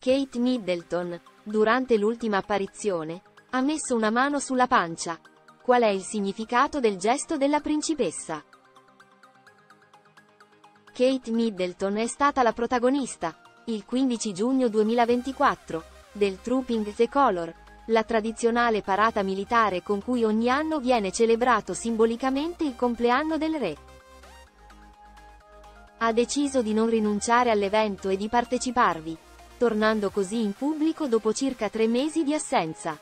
Kate Middleton, durante l'ultima apparizione, ha messo una mano sulla pancia. Qual è il significato del gesto della principessa? Kate Middleton è stata la protagonista, il 15 giugno 2024, del Trooping the Color, la tradizionale parata militare con cui ogni anno viene celebrato simbolicamente il compleanno del re. Ha deciso di non rinunciare all'evento e di parteciparvi, tornando così in pubblico dopo circa tre mesi di assenza.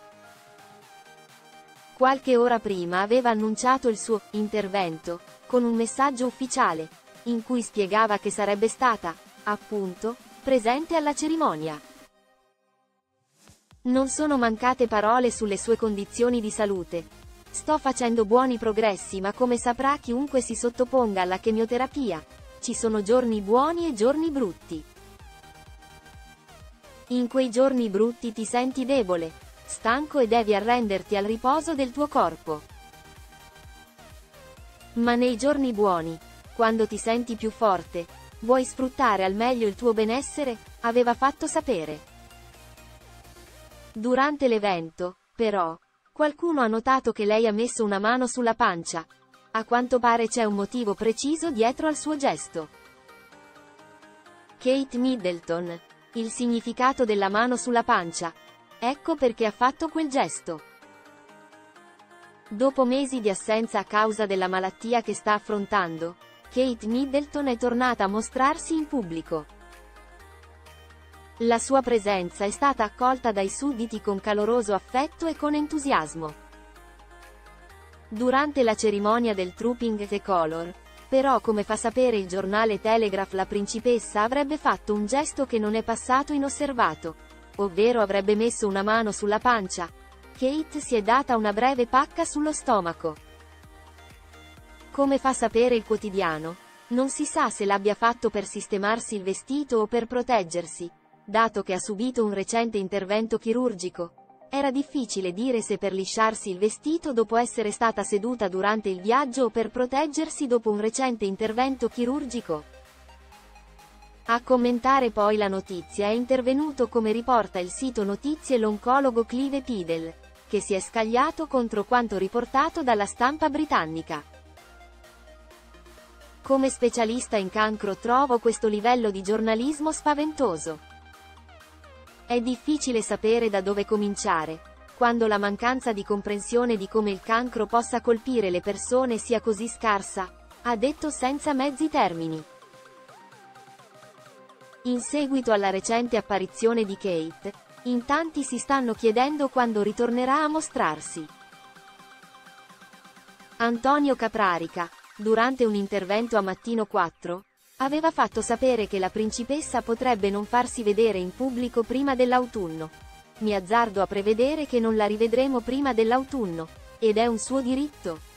Qualche ora prima aveva annunciato il suo intervento, con un messaggio ufficiale, in cui spiegava che sarebbe stata, appunto, presente alla cerimonia. Non sono mancate parole sulle sue condizioni di salute. Sto facendo buoni progressi ma come saprà chiunque si sottoponga alla chemioterapia, ci sono giorni buoni e giorni brutti. In quei giorni brutti ti senti debole, stanco e devi arrenderti al riposo del tuo corpo. Ma nei giorni buoni, quando ti senti più forte, vuoi sfruttare al meglio il tuo benessere, aveva fatto sapere. Durante l'evento, però, qualcuno ha notato che lei ha messo una mano sulla pancia. A quanto pare c'è un motivo preciso dietro al suo gesto. Kate Middleton. Il significato della mano sulla pancia. Ecco perché ha fatto quel gesto. Dopo mesi di assenza a causa della malattia che sta affrontando, Kate Middleton è tornata a mostrarsi in pubblico. La sua presenza è stata accolta dai sudditi con caloroso affetto e con entusiasmo. Durante la cerimonia del Trooping the Color, però come fa sapere il giornale Telegraph la principessa avrebbe fatto un gesto che non è passato inosservato, ovvero avrebbe messo una mano sulla pancia. Kate si è data una breve pacca sullo stomaco. Come fa sapere il quotidiano? Non si sa se l'abbia fatto per sistemarsi il vestito o per proteggersi, dato che ha subito un recente intervento chirurgico. Era difficile dire se per lisciarsi il vestito dopo essere stata seduta durante il viaggio o per proteggersi dopo un recente intervento chirurgico. A commentare poi la notizia è intervenuto come riporta il sito notizie l'oncologo Clive Pidel, che si è scagliato contro quanto riportato dalla stampa britannica. Come specialista in cancro trovo questo livello di giornalismo spaventoso. È difficile sapere da dove cominciare, quando la mancanza di comprensione di come il cancro possa colpire le persone sia così scarsa, ha detto senza mezzi termini. In seguito alla recente apparizione di Kate, in tanti si stanno chiedendo quando ritornerà a mostrarsi. Antonio Caprarica, durante un intervento a Mattino 4, aveva fatto sapere che la principessa potrebbe non farsi vedere in pubblico prima dell'autunno. Mi azzardo a prevedere che non la rivedremo prima dell'autunno, ed è un suo diritto.